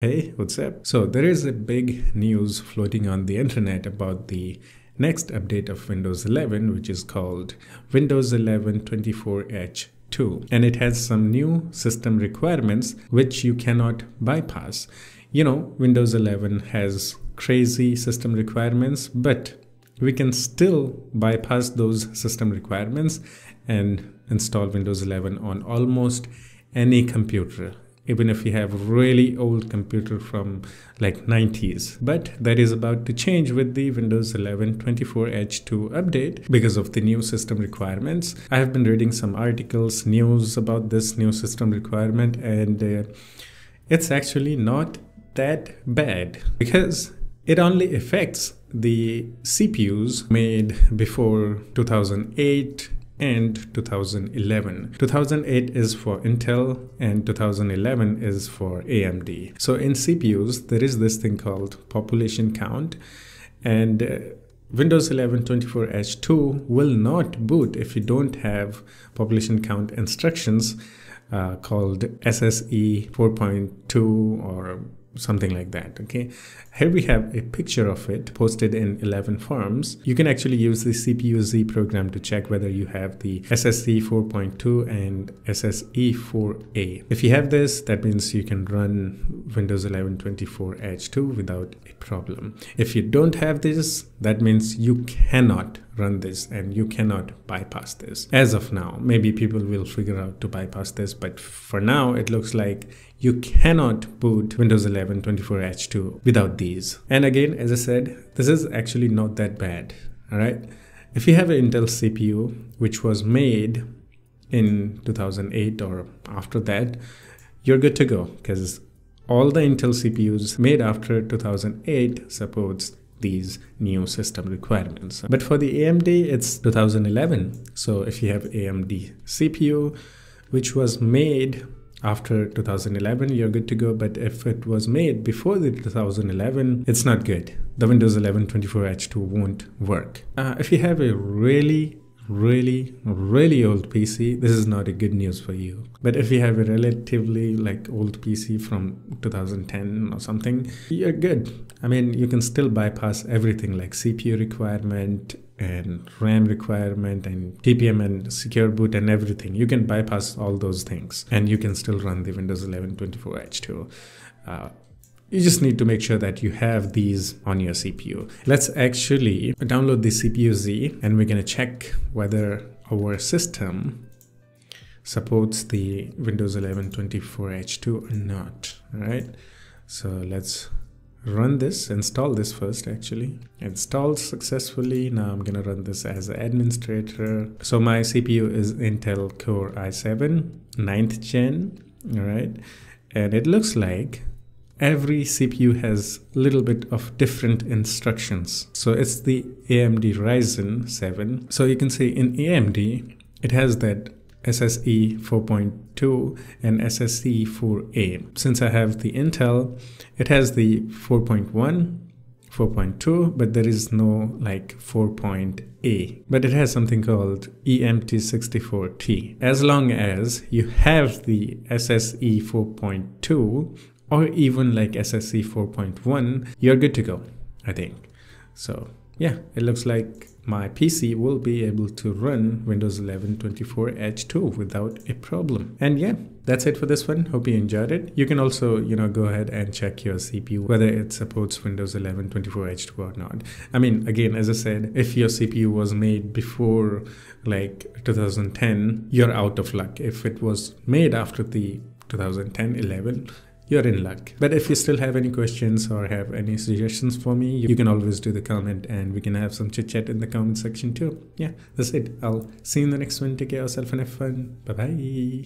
Hey, what's up? So there is a big news floating on the internet about the next update of Windows 11, which is called Windows 11 24H2. And it has some new system requirements which you cannot bypass. You know, Windows 11 has crazy system requirements, but we can still bypass those system requirements and install Windows 11 on almost any computer even if you have really old computer from like 90s but that is about to change with the windows 11 24h2 update because of the new system requirements. I have been reading some articles news about this new system requirement and uh, it's actually not that bad because it only affects the CPUs made before 2008 and 2011. 2008 is for Intel and 2011 is for AMD. So in CPUs, there is this thing called population count and uh, Windows 11 24H2 will not boot if you don't have population count instructions uh, called SSE 4.2 or something like that okay? Here we have a picture of it posted in 11 forms. You can actually use the cpu-z program to check whether you have the sse 4.2 and sse 4a if you have this that means you can run windows 11 24h2 without a problem. If you don't have this that means you cannot run this and you cannot bypass this. As of now maybe people will figure out to bypass this but for now it looks like you cannot boot Windows 11 24H2 without these. And again, as I said, this is actually not that bad. All right. If you have an Intel CPU, which was made in 2008 or after that, you're good to go because all the Intel CPUs made after 2008 supports these new system requirements. But for the AMD, it's 2011. So if you have AMD CPU, which was made after 2011 you're good to go but if it was made before the 2011 it's not good. The windows 11 24h2 won't work. Uh, if you have a really really really old pc this is not a good news for you but if you have a relatively like old pc from 2010 or something you're good i mean you can still bypass everything like cpu requirement and RAM requirement and TPM and secure boot and everything. You can bypass all those things and you can still run the Windows 11 24H2. Uh, you just need to make sure that you have these on your CPU. Let's actually download the CPU-Z and we're going to check whether our system supports the Windows 11 24H2 or not. All right. So let's run this install this first actually installed successfully now i'm gonna run this as an administrator so my cpu is intel core i7 9th gen all right and it looks like every cpu has a little bit of different instructions so it's the amd ryzen 7 so you can see in amd it has that SSE 4.2 and SSE 4A. Since I have the Intel, it has the 4.1, 4.2, but there is no like 4.A. But it has something called EMT64T. As long as you have the SSE 4.2 or even like SSE 4.1, you're good to go, I think. So yeah, it looks like my PC will be able to run Windows 11 24H2 without a problem. And yeah, that's it for this one. Hope you enjoyed it. You can also, you know, go ahead and check your CPU, whether it supports Windows 11 24H2 or not. I mean, again, as I said, if your CPU was made before like 2010, you're out of luck. If it was made after the 2010 11 you're in luck. But if you still have any questions or have any suggestions for me, you can always do the comment and we can have some chit chat in the comment section too. Yeah, that's it. I'll see you in the next one. Take care of yourself and have fun. Bye bye.